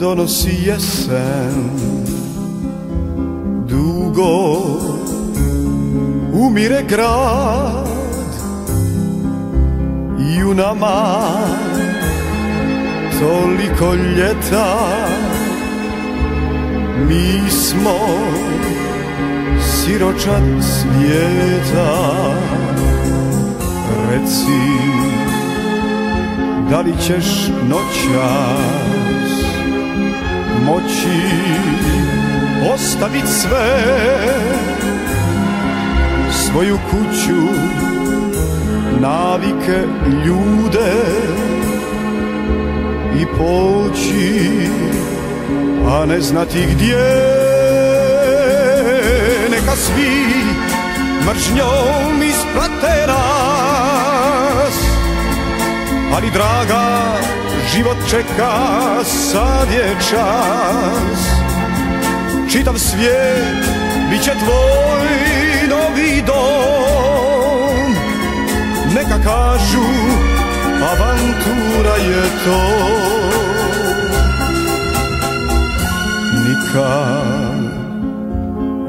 Nosi jesen. Dugo Umire grad I u nama Toliko ljeta. Mi smo Siročad svijeta. Reci Da li ćeš noćas Moći Ostavit sve Svoju kuću Navike ljude I poći A ne znati gdje. Neka svi mržnjom isprate nas Ali draga, život čeka, sad je čas. Čitav svijet bit će tvoj novi dom. Neka kažu, avantura je to. Nikad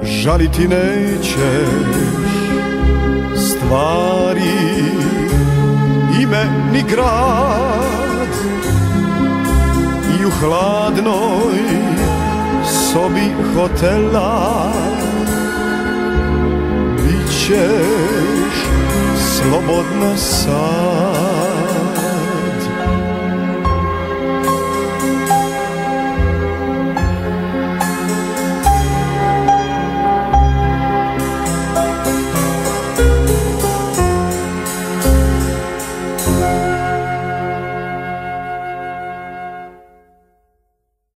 žaliti nećeš stvari. Ime ni grad hladnoj sobi hotela. Bićeš slobodna sam